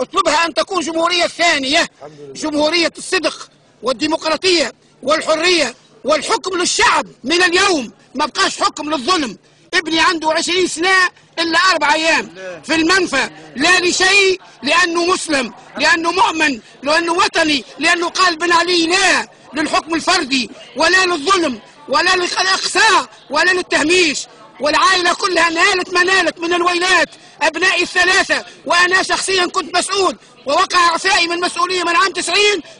اطلبها أن تكون جمهورية ثانية جمهورية الصدق والديمقراطية والحرية والحكم للشعب من اليوم. ما بقاش حكم للظلم. ابني عنده 20 سنة إلا أربع أيام. في المنفى. لا لشيء لأنه مسلم لأنه مؤمن لأنه وطني لأنه قال بن علي. لا للحكم الفردي ولا للظلم ولا للإقصاء ولا للتهميش. والعائلة كلها نالت ما نالت من الويلات. أبنائي الثلاثة وأنا شخصيا كنت مسؤول ووقع إعفائي من مسؤولية من عام 90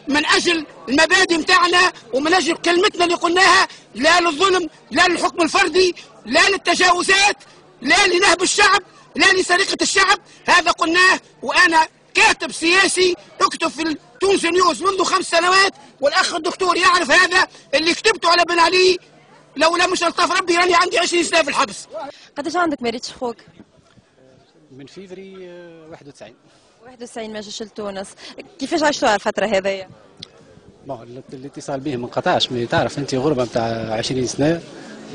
من أجل المبادئ متاعنا ومن أجل كلمتنا اللي قلناها لا للظلم لا للحكم الفردي لا للتجاوزات لا لنهب الشعب لا لسرقة الشعب. هذا قلناه وأنا كاتب سياسي أكتب في تونس نيوز منذ خمس سنوات والأخ الدكتور يعرف هذا اللي كتبته على بن علي لولا مش الطاف ربي راني عندي 20 سنة في الحبس. قداش عندك مريتش خوك من فيفري آه، 91 91 ما جاش لتونس كيفاش عشتوها الفترة هذيا؟ bon ال- الاتصال به ما انقطعش mais تعرف انت غربة نتاع 20 سنة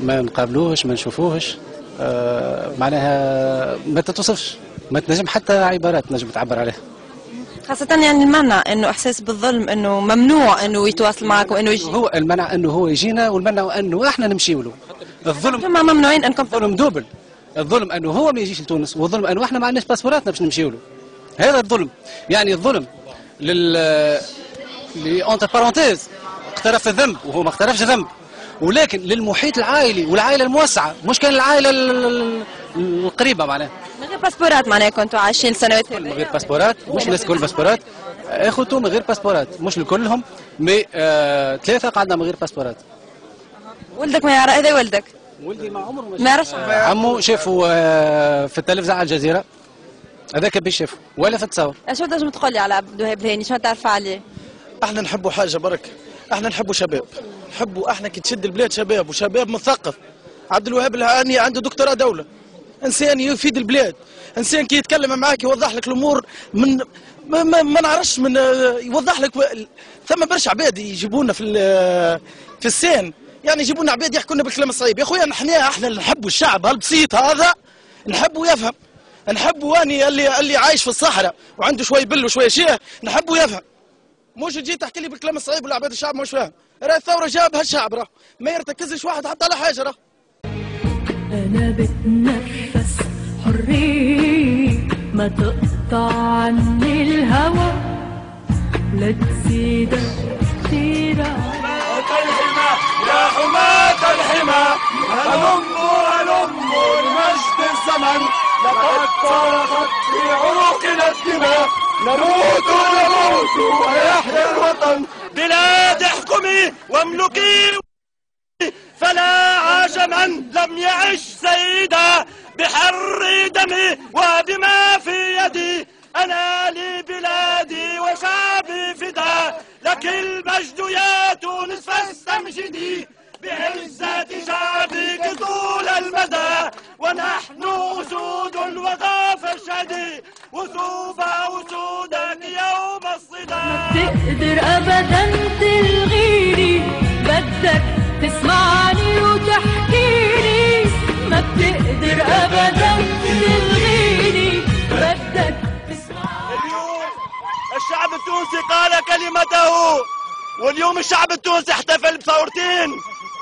ما نقابلوهش ما نشوفوهش آه معناها ما تتوصفش ما تنجم حتى عبارات تنجم تعبر عليها. خاصة يعني المنع إنه إحساس بالظلم إنه ممنوع إنه يتواصل معك وإنه يجي. هو المنع إنه هو يجينا والمنع إنه إحنا نمشيو له. الظلم ثم ممنوعين إنكم الظلم double. الظلم أنه هو ما يجيش لتونس والظلم أنه إحنا ما عندناش باسبوراتنا باش نمشيو له. هذا الظلم. يعني الظلم لل لي entre parenthèses اقترف الذنب وهو ما اقترفش ذنب. ولكن للمحيط العائلي والعائلة الموسعة مش كان العائلة ال- ال- القريبة معناها. من غير باسبورات معناها كنتوا عايشين السنوات من غير باسبورات مش الناس كل باسبورات. اخوته من غير باسبورات مش لكلهم mais آه ثلاثة قعدنا من غير باسبورات. ولدك ما يعرف هذا ولدك. ولدي ما عمره ما يعرفش. عمو شافوا آه، في التلفزيون على الجزيرة هذاك باش شافه ولا في التصور شو تنجم تقول لي على عبد الوهاب الهاني؟ شنو تعرف عليه؟ إحنا نحبوا حاجة برك إحنا نحبوا شباب. نحبوا إحنا كي تشد البلاد شباب وشباب مثقف. عبد الوهاب الهاني عنده دكتوراه دولة. إنسان يفيد البلاد. إنسان كي يتكلم معاك يوضح لك الأمور من ما, ما, ما نعرفش من آه، يوضح لك ثم برشا عباد يجيبونا في ال- في السين. يعني يجيبونا عباد يحكوا لنا بالكلام الصعيب. يا خويا نحن إحنا اللي نحبوا الشعب. هالبسيط هذا؟ نحبوا يفهم. نحبوا واني اللي اللي عايش في الصحراء وعنده شوي بل وشوي شيء نحبوا يفهم. مش تجي تحكي لي بالكلام الصعيب ولا عباد الشعب مش فاهم. راه الثورة جابها الشعب راه. ما يرتكزش واحد حتى على حاجة راه. أنا بتنفس حرية ما تقطع عني الهوى. لا تزيد. هلموا هلموا لمجد الزمن لقد صرخت في عروقنا الدماء نموت نموت ويحيا الوطن بلاد احكمي واملكي فلا عاش من لم يعش سيدا بحر دمي وبما في يدي أنا لبلادي وشعبي فدا لك المجد يا تونس فاستمجدي بعزة شعبك طول المدى ونحن أسود الوغى فاشهدي وسوف أسودك يوم الصدا تقدر أبدا تلغيني بدك تسمعني وتحكيني ما بتقدر أبدا تلغيني بدك تسمعني اليوم الشعب التونسي قال كلمته واليوم الشعب التونسي احتفل بثورتين.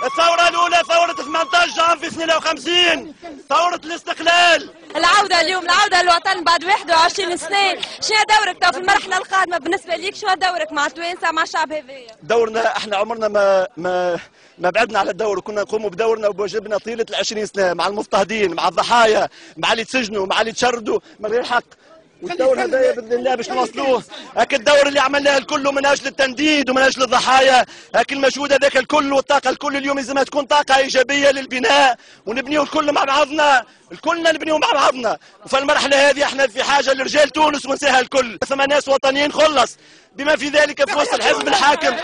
الثورة الأولى ثورة 18 جانفي 52 ثورة الاستقلال. العودة اليوم العودة للوطن بعد 21 سنة شنو دورك تو في المرحلة القادمة بالنسبة ليك؟ شنو دورك مع التوانسة مع الشعب هذايا؟ دورنا إحنا عمرنا ما ما ما بعدنا على الدور. وكنا نقوم بدورنا وبواجبنا طيلة العشرين سنة مع المضطهدين مع الضحايا مع اللي تسجنوا مع اللي تشردوا. من غير حق. والدور هذايا بإذن الله باش نوصلوه. هاك الدور اللي عملناه الكل من أجل التنديد ومن أجل الضحايا. هاك المجهود هذاك الكل والطاقة الكل اليوم لازم تكون طاقة إيجابية للبناء ونبنيه الكل مع بعضنا. الكلنا نبنيو مع بعضنا. وفي المرحلة هذه إحنا في حاجة لرجال تونس ونساها الكل. ثم ناس وطنيين خلص. بما في ذلك في وسط الحزب الحاكم.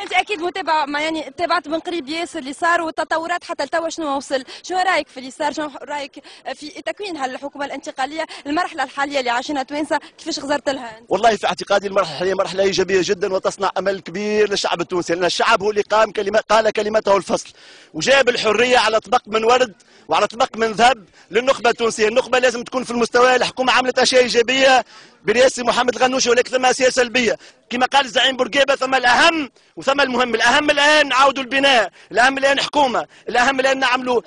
أنت أكيد متابع ما يعني تابعت من قريب ياسر اللي صار والتطورات حتى لتوا شنو وصل. شنو رأيك في اللي صار؟ شنو رأيك في تكوين هالحكومة الانتقالية؟ المرحلة الحالية اللي عايشينها توانسة كيفاش غزرت لها أنت؟ والله في اعتقادي المرحلة الحالية مرحلة إيجابية جدا وتصنع أمل كبير للشعب التونسي لأن الشعب هو اللي قام كلمة قال كلمته الفصل وجاب الحرية على طبق من ورد وعلى طبق من ذهب للنخبة التونسية، النخبة لازم تكون في المستوى، الحكومة عملت أشياء إيجابية برئاسه محمد غنوشي ولكن ثم اشياء سلبية، كما قال الزعيم بورقيبة ثم الأهم وثم المهم، الأهم الآن نعاودوا البناء، الأهم الآن حكومة، الأهم الآن نعملوا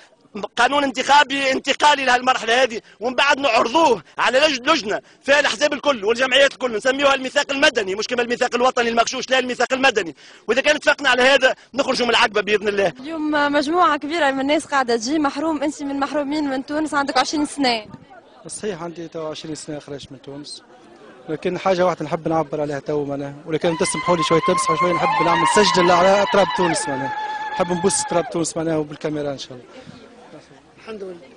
قانون انتخابي انتقالي لهالمرحلة هذه. ومن بعد نعرضوه على لج- لجنة فيها الأحزاب الكل والجمعيات الكل. نسميوها الميثاق المدني. مش كما الميثاق الوطني المغشوش لا الميثاق المدني. وإذا كان اتفقنا على هذا نخرجوا من العقبة بإذن الله. اليوم مجموعة كبيرة من الناس قاعدة تجي. محروم. أنت من محرومين من تونس عندك 20 سنة. صحيح عندي تو 20 سنة خرجت من تونس. لكن حاجة واحدة نحب نعبر عليها تو معناها. ولكن تسمحوا لي شوية تمسحوا شوية نحب نعمل سجدة على تراب تونس معناها. نحب نبوس تراب تونس معناها وبالكاميرا إن شاء الله. الحمد لله.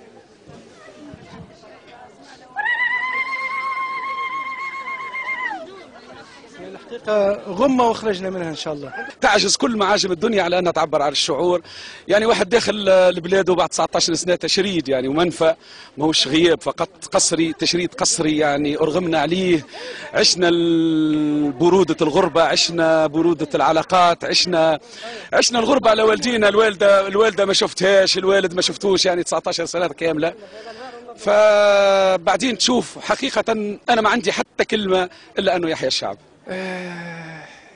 الحقيقة غمة وخرجنا منها إن شاء الله. تعجز كل معاجم الدنيا على انها تعبر عن الشعور. يعني واحد داخل البلاد بعد 19 سنة تشريد يعني ومنفى ماهوش غياب فقط قصري تشريد قصري يعني أرغمنا عليه. عشنا برودة الغربة عشنا برودة العلاقات عشنا عشنا الغربة على والدينا. الوالدة الوالدة ما شفتهاش الوالد ما شفتوش يعني 19 سنة كاملة. فبعدين تشوف حقيقة أنا ما عندي حتى كلمة إلا أنه يحيى الشعب.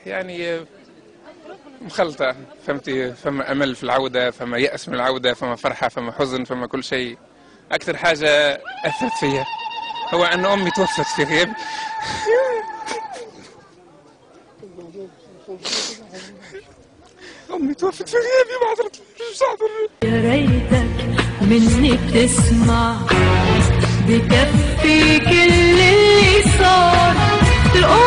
يعني مخلطة. فهمتي؟ فما أمل في العودة فما يأس من العودة فما فرحة فما حزن فما كل شيء. أكثر حاجة أثرت فيا هو أن أمي توفت في غياب. أمي توفت في غيابي ما حاضر يا ريتك مني بتسمع بكفي كل They're all.